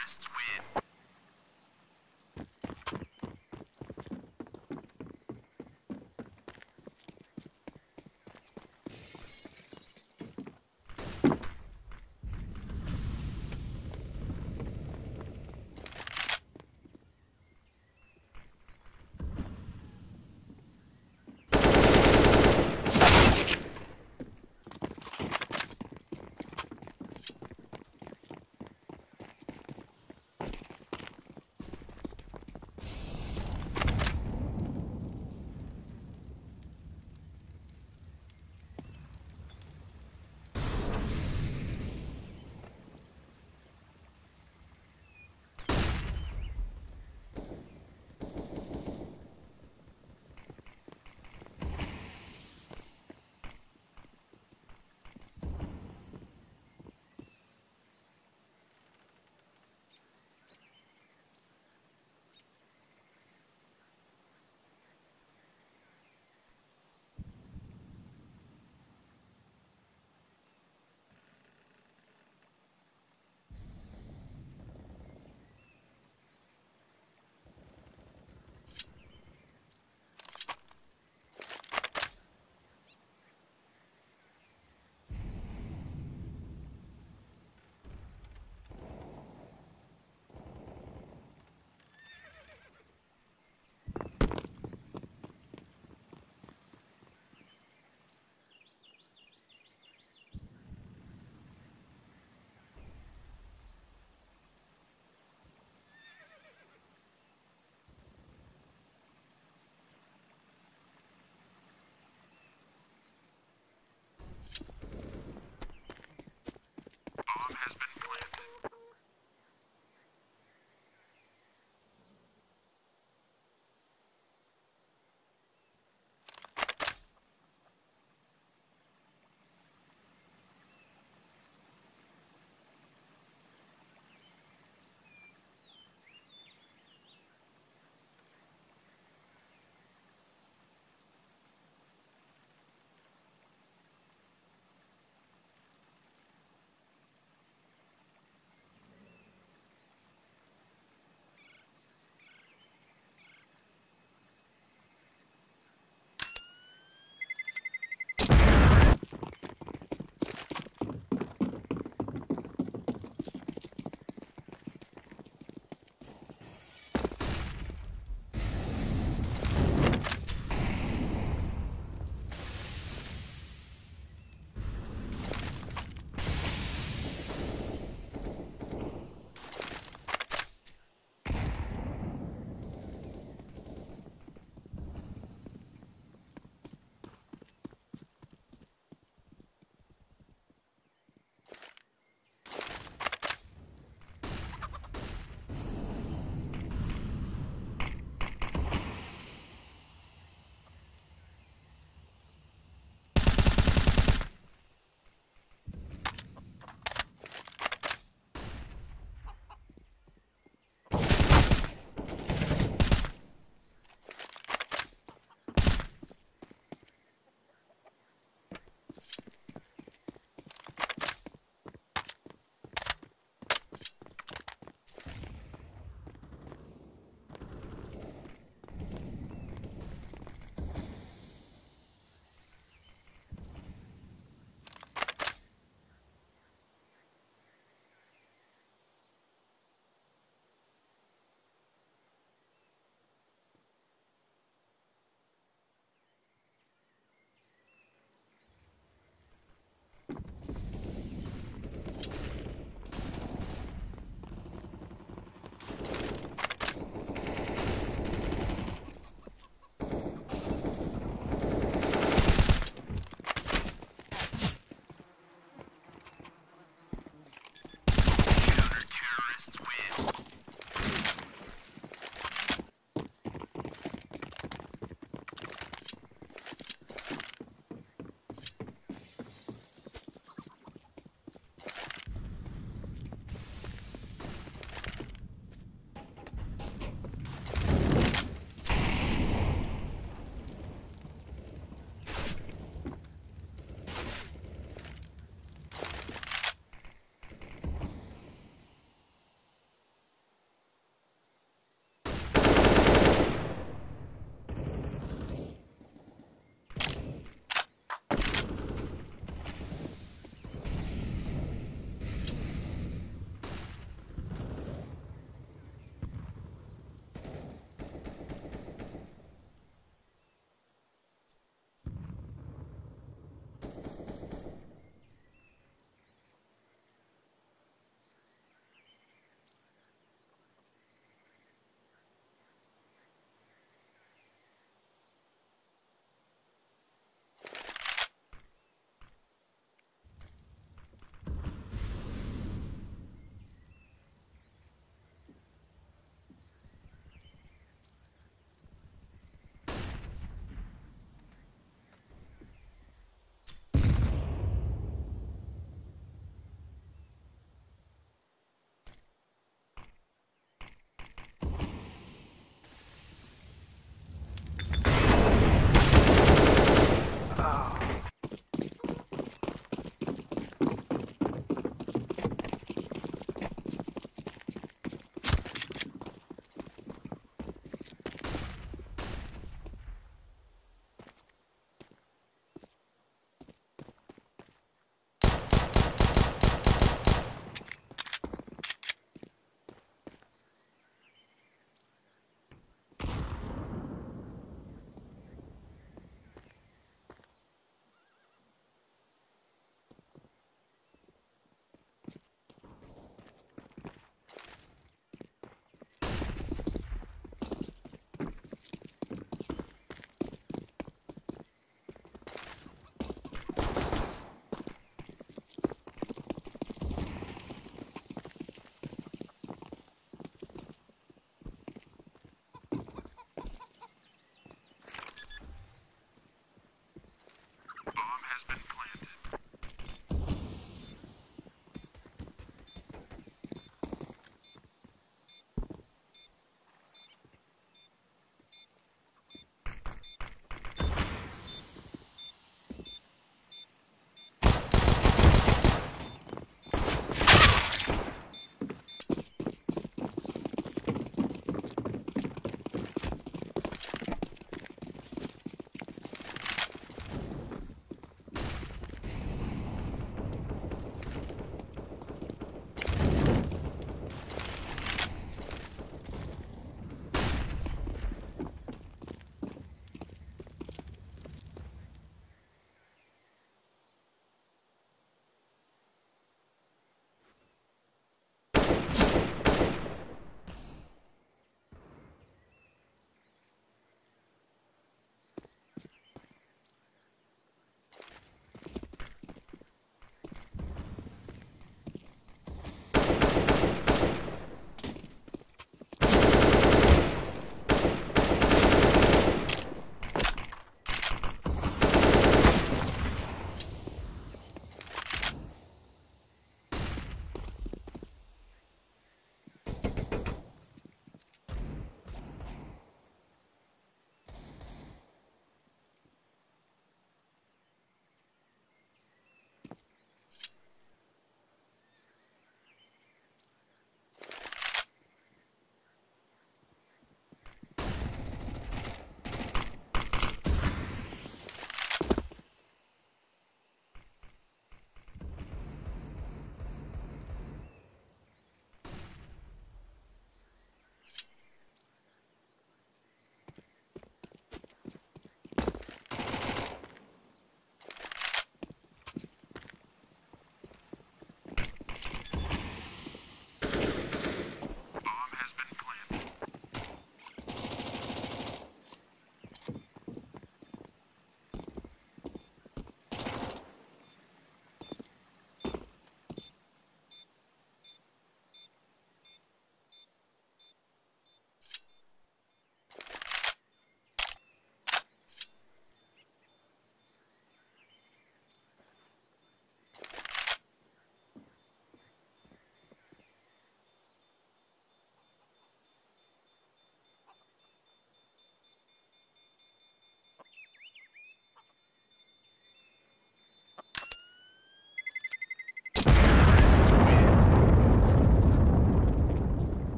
terrorists win.